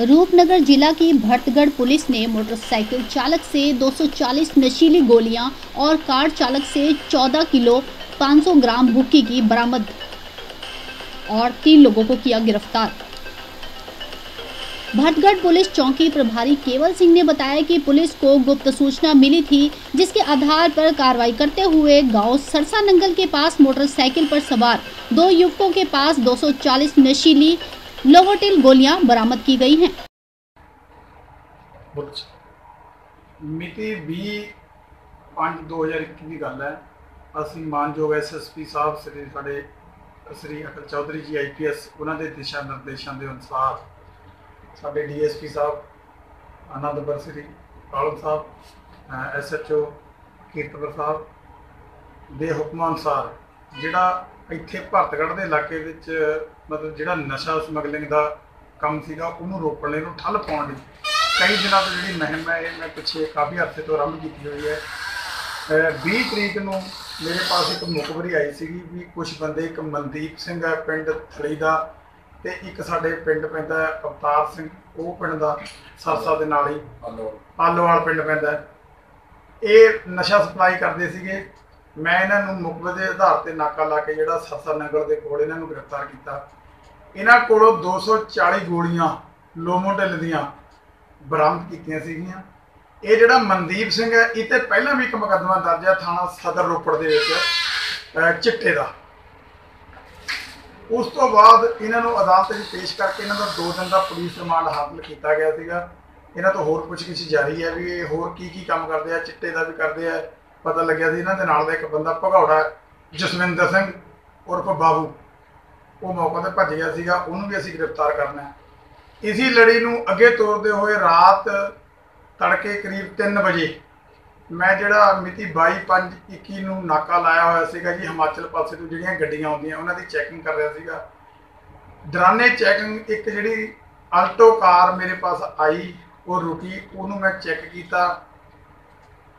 रूपनगर जिला की भरतगढ़ पुलिस ने मोटरसाइकिल चालक से 240 नशीली गोलियाँ और कार चालक से 14 किलो 500 ग्राम भुक्की की बरामद और तीन लोगों को किया गिरफ़्तार। भटगढ़ पुलिस चौकी प्रभारी केवल सिंह ने बताया कि पुलिस को गुप्त सूचना मिली थी, जिसके आधार पर कार्रवाई करते हुए गाँव सरसा नंगल के पास मोटरसाइकिल पर सवार दो युवकों के पास 240 नशीली लोवोटिल गोलियां बरामद की गई हैं ਬੁੱਚ ਮਿਤੀ 20 5 2021 ਦੀ ਗੱਲ ਹੈ ਅਸੀਂ ਮਾਨਯੋਗ ਐਸਐਸਪੀ ਸਾਹਿਬ ਸ੍ਰੀ ਸਾਡੇ ਸ੍ਰੀ ਅਟਲ ਚੌਧਰੀ ਜੀ ਆਈਪੀਐਸ ਉਹਨਾਂ ਦੇ ਦਿਸ਼ਾ ਨਿਰਦੇਸ਼ਾਂ ਦੇ ਅਨੁਸਾਰ ਸਾਡੇ ਡੀਐਸਪੀ ਸਾਹਿਬ ਆਨੰਦਪੁਰ ਸ੍ਰੀ ਕਾਲਮ ਸਾਹਿਬ ਐਸਐਚਓ ਕੀਰਤਪੁਰ ਸਾਹਿਬ ਦੇ ਹੁਕਮਾਂ ਅਨੁਸਾਰ ਜਿਹੜਾ ਇੱਥੇ ਭਰਤਗੜ੍ਹ ਦੇ ਇਲਾਕੇ ਵਿੱਚ ਮਤਲਬ ਜਿਹੜਾ ਨਸ਼ਾ ਸਮਗਲਿੰਗ ਦਾ ਕੰਮ ਸੀਗਾ ਉਹਨੂੰ ਰੋਕਣ ਲਈ ਉਹਨੂੰ ਠੱਲ ਪਾਉਣ ਲਈ ਕਈ ਦਿਨਾਂ ਤੋਂ ਜਿਹੜੀ ਮੁਹਿੰਮ ਹੈ ਇਹ ਮੈਂ ਪਿੱਛੇ ਕਾਫੀ ਅਰਸੇ ਤੋਂ ਆਰੰਭ ਕੀਤੀ ਹੋਈ ਹੈ ਅਹ 20 ਤਰੀਕ ਨੂੰ ਮੇਰੇ ਪਾਸ ਇੱਕ ਮੁਖਬਰੀ ਆਈ ਸੀਗੀ ਵੀ ਕੁਝ ਬੰਦੇ ਇੱਕ ਮਨਦੀਪ ਸਿੰਘ ਹੈ ਪਿੰਡ ਥਲੀ ਦਾ ਤੇ ਇੱਕ ਸਾਡੇ ਪਿੰਡ ਪੈਂਦਾ ਅਵਤਾਰ ਸਿੰਘ ਉਹ ਪਿੰਡ ਦਾ ਸਰਸਾ ਦੇ ਨਾਲ ਹੀ ਆਲੋਵਾਲ ਪਿੰਡ ਪੈਂਦਾ। ਇਹ ਨਸ਼ਾ ਸਪਲਾਈ ਕਰਦੇ ਸੀਗੇ ਮੈਂ ਇਹਨਾਂ ਨੂੰ ਮੁਖਬਰ ਦੇ ਆਧਾਰ ਤੇ ਨਾਕਾ ਲਾ ਕੇ ਜਿਹੜਾ ਸਰਸਾ ਨਗਰ ਦੇ ਕੋਲ ਇਹਨਾਂ ਨੂੰ ਗ੍ਰਿਫਤਾਰ ਕੀਤਾ। ਇਹਨਾਂ ਕੋਲੋਂ 240 ਗੋਲੀਆਂ ਲੋਮੋਡਲ ਦੀਆਂ ਬਰਾਮਦ ਕੀਤੀਆਂ ਸੀਗੀਆਂ। ਇਹ ਜਿਹੜਾ ਮਨਦੀਪ ਸਿੰਘ ਹੈ, ਇਹ ਤੇ ਪਹਿਲਾਂ ਵੀ ਇੱਕ ਮੁਕੱਦਮਾ ਦਰਜ ਹੈ ਥਾਣਾ ਸਦਰ ਰੋਪੜ ਦੇ ਵਿੱਚ ਚਿੱਟੇ ਦਾ। ਉਸ ਤੋਂ ਬਾਅਦ ਇਹਨਾਂ ਨੂੰ ਅਦਾਲਤ ਵਿੱਚ ਪੇਸ਼ ਕਰਕੇ ਇਹਨਾਂ ਦਾ 2 ਦਿਨ ਦਾ ਪੁਲਿਸ ਰਿਮਾਂਡ ਹਾਸਲ ਕੀਤਾ ਗਿਆ ਸੀਗਾ। ਇਹਨਾਂ ਤੋਂ ਹੋਰ ਪੁੱਛਗਿੱਛ ਜਾਰੀ ਹੈ ਵੀ ਇਹ ਹੋਰ ਕੀ ਕੀ ਕੰਮ ਕਰਦੇ ਆ, ਚਿੱਟੇ ਦਾ ਵੀ ਕਰਦੇ ਆ ਪਤਾ ਲੱਗਿਆ ਸੀ ਇਹਨਾਂ ਦੇ ਨਾਲ ਦਾ ਇੱਕ ਬੰਦਾ ਭਗੌੜਾ ਜਸਵਿੰਦਰ ਸਿੰਘ ਉਰਫ ਬਾਬੂ। ਉਹ ਮੌਕੇ ਤੇ ਭੱਜ ਗਿਆ ਸੀਗਾ, ਉਹਨੂੰ ਵੀ ਅਸੀਂ ਗ੍ਰਿਫਤਾਰ ਕਰਨਾ ਹੈ। ਇਸੀ ਲੜੀ ਨੂੰ ਅੱਗੇ ਤੋਰਦੇ ਹੋਏ ਰਾਤ ਤੜਕੇ ਕਰੀਬ 3 ਵਜੇ ਮੈਂ ਜਿਹੜਾ ਮਿਤੀ 22/5/21 ਨੂੰ ਨਾਕਾ ਲਾਇਆ ਹੋਇਆ ਸੀਗਾ ਜੀ, ਹਿਮਾਚਲ ਪਾਸੇ ਤੋਂ ਜਿਹੜੀਆਂ ਗੱਡੀਆਂ ਆਉਂਦੀਆਂ, ਉਹਨਾਂ ਦੀ ਚੈਕਿੰਗ ਕਰ ਰਿਹਾ ਸੀਗਾ। ਦਰਾਨੇ ਚੈਕਿੰਗ ਇੱਕ ਜਿਹੜੀ ਆਲਟੋ ਕਾਰ ਮੇਰੇ ਪਾਸ ਆਈ, ਉਹ ਰੁਕੀ, ਉਹਨੂੰ ਮੈਂ ਚੈੱਕ ਕੀਤਾ।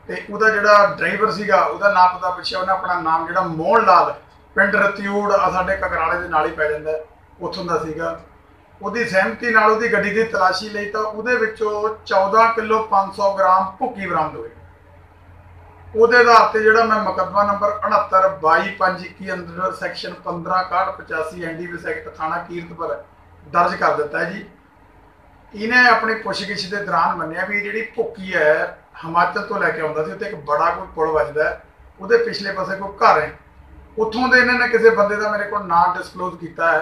ਤੇ ਉਹਦਾ ਜਿਹੜਾ ਡਰਾਈਵਰ ਸੀਗਾ, ਉਹਦਾ ਨਾਮ ਪਤਾ ਪੁੱਛਿਆ, ਉਹਨੇ ਆਪਣਾ ਨਾਮ ਜਿਹੜਾ ਮੋਹਨ ਲਾਲ, ਪਿੰਡ ਰਤਿਊੜ ਸਾਡੇ ਕਕਰਾਲੇ ਦੇ ਨਾਲ ਹੀ ਪੈ ਜਾਂਦਾ, ਉੱਥੋਂ ਦਾ ਸੀਗਾ। ਉਹਦੀ ਸਹਿਮਤੀ ਨਾਲ ਉਹਦੀ ਗੱਡੀ ਦੀ ਤਲਾਸ਼ੀ ਲਈ ਤਾਂ ਉਹਦੇ ਵਿੱਚੋਂ 14 ਕਿਲੋ 500 ਗ੍ਰਾਮ ਭੁੱਕੀ ਬਰਾਮਦ ਹੋਈ। ਉਹਦੇ ਆਧਾਰ ਤੇ ਜਿਹੜਾ ਮੈਂ ਮੁਕੱਦਮਾ number 69 22521 under section 156185 NDPS act ਥਾਣਾ ਕੀਰਤਪੁਰ ਦਰਜ ਕਰ ਦਿੱਤਾ ਜੀ। ਇਹਨੇ ਆਪਣੀ ਪੁੱਛਗਿੱਛ ਦੇ ਦੌਰਾਨ ਮੰਨਿਆ ਵੀ ਜਿਹੜੀ ਭੁੱਕੀ ਹੈ ਹਿਮਾਚਲ ਤੋਂ ਲੈ ਕੇ ਆਉਂਦਾ ਸੀ ਉੱਥੇ ਇੱਕ ਬੜਾ ਕੋਈ ਪੁਲ ਵੱਜਦਾ ਹੈ ਉਹਦੇ ਪਿਛਲੇ ਪਾਸੇ ਕੋਈ ਘਰ ਹੈ ਉੱਥੋਂ ਦੇ ਇਹਨਾਂ ਨੇ ਕਿਸੇ ਬੰਦੇ ਦਾ ਮੇਰੇ ਕੋਲ ਨਾਂ ਡਿਸਕਲੋਜ਼ ਕੀਤਾ ਹੈ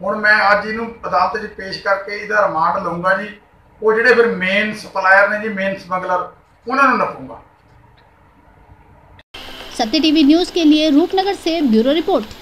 ਹੁਣ ਮੈਂ ਅੱਜ ਇਹਨੂੰ ਅਦਾਲਤ 'ਚ ਪੇਸ਼ ਕਰਕੇ ਇਹਦਾ ਰਿਮਾਂਡ ਲਵਾਂਗਾ ਜੀ ਉਹ ਜਿਹੜੇ ਫਿਰ ਮੇਨ ਸਪਲਾਇਰ ਨੇ ਜੀ ਮੇਨ ਸਮਗਲਰ ਉਹਨਾਂ ਨੂੰ ਨਪੂੰਗਾ सत्य टीवी न्यूज के लिए रूपनगर से ब्यूरो रिपोर्ट